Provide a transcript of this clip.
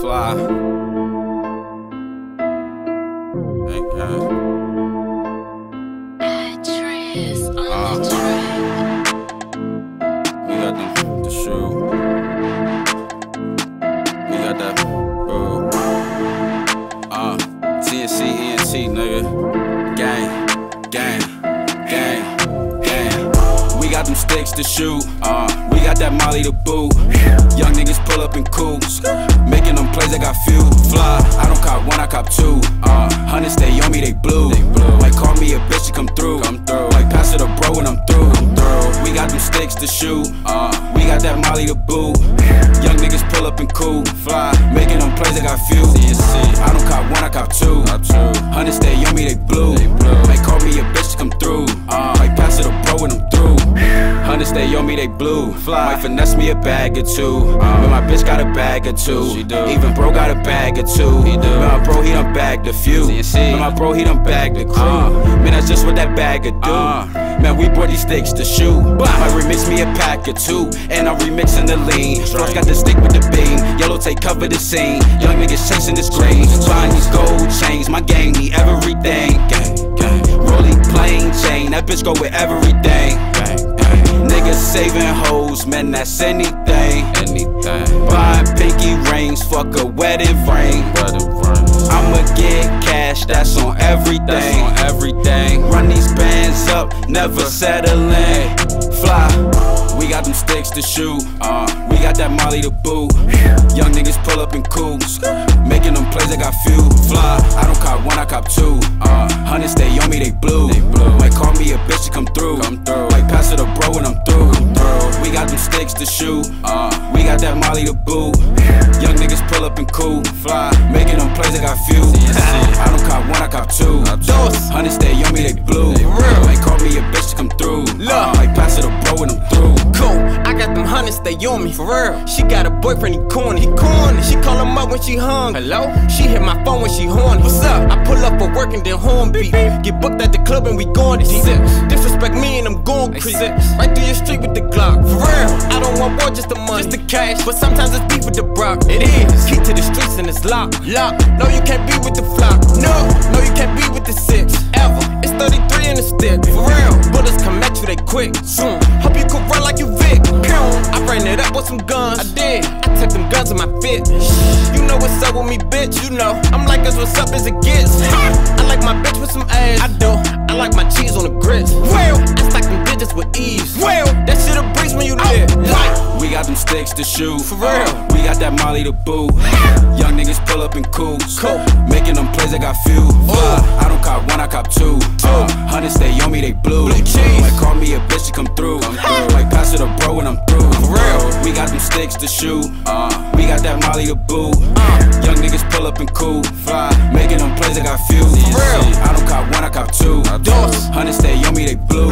Fly. Thank God. Uh. We got the, the shoe. We got that. Boo. Uh, TNC, ENT, nigga. Sticks to shoot. Uh, we got that Molly to boot. Young niggas pull up in coupes. Making them plays, I got few. Fly, I don't cop one, I cop two. Uh, hundreds stay on me, they blue. They blue. Like call me a bitch to come through. Come through. Like pass it a bro when I'm through. I'm through. We got them sticks to shoot. Uh, we got that Molly to boot. Young niggas pull up in cool. Fly, making them plays, I got stay on me, they blue. Fly, might finesse me a bag or two. But my bitch got a bag or two. Even bro got a bag or two. He do. But my bro, he done bagged a few. But my bro, he done bagged the crew. Uh. Man, that's just what that bag would do. Uh. Man, we brought these sticks to shoot. Might remix me a pack or two. And I'm remixing the lean. Bros got the stick with the beam. Yellow take cover the scene. Young niggas chasing this green. Buying these gold chains. My gang need everything. Gang, gang. Rolling plain chain. That bitch go with everything. Man, that's anything. Anything. Buying pinky rings, fuck a wedding ring. I'ma get cash, that's on everything. That's on everything. Run these bands up, never settling. Fly. We got them sticks to shoot. Uh, we got that Molly to boot. Young niggas pull up in coupes. Making them plays, sticks to shoot. Uh, we got that Molly to boot. Young niggas pull up in cool. Fly. Making them plays, I got few. I don't cop one, I cop two. Hundreds stay on me, they blue. Them stay on me for real. She got a boyfriend, he corny. He corny. She call him up when she hung. Hello? She hit my phone when she horny. What's up? I pull up for work and then horn beat. Get booked at the club and we going to deep. Disrespect me and I'm going creep. Right through your street with the Glock. For real, I don't want war, just the money, just the cash. But sometimes it's beef with the Brock. It is. Key to the streets and it's locked. Lock. No, you can't be with the flock. No, no, you can't be with the six. Ever. It's 33 in the stick. For real. Bullets come at you, they quick. Soon. Hope you could with some guns. I did. I took them guns in my fit. You know what's up with me, bitch. You know. I'm like us, what's up as it gets. I like my bitch with some ass. I do. I like my cheese on the grits. Well, I stack them digits with ease. Well, that shit a breeze when you live. Like, We got them sticks to shoot. For real. Uh, we got that Molly to boot. Young niggas pull up in coupes. Cool. Making them plays, I got few. Fly. I don't cop one, I cop two. Uh, hundreds stay on me, they blue. Blue cheese. Like call me a bitch to come through. Like pass it a bro when I'm through. For real. We got them sticks to shoot. Uh, we got that Molly to boot. Young niggas pull up in cool. Fly. Making them plays, I got few. real. I don't cop one, I cop two. Dos. Hundreds stay on me, they blue.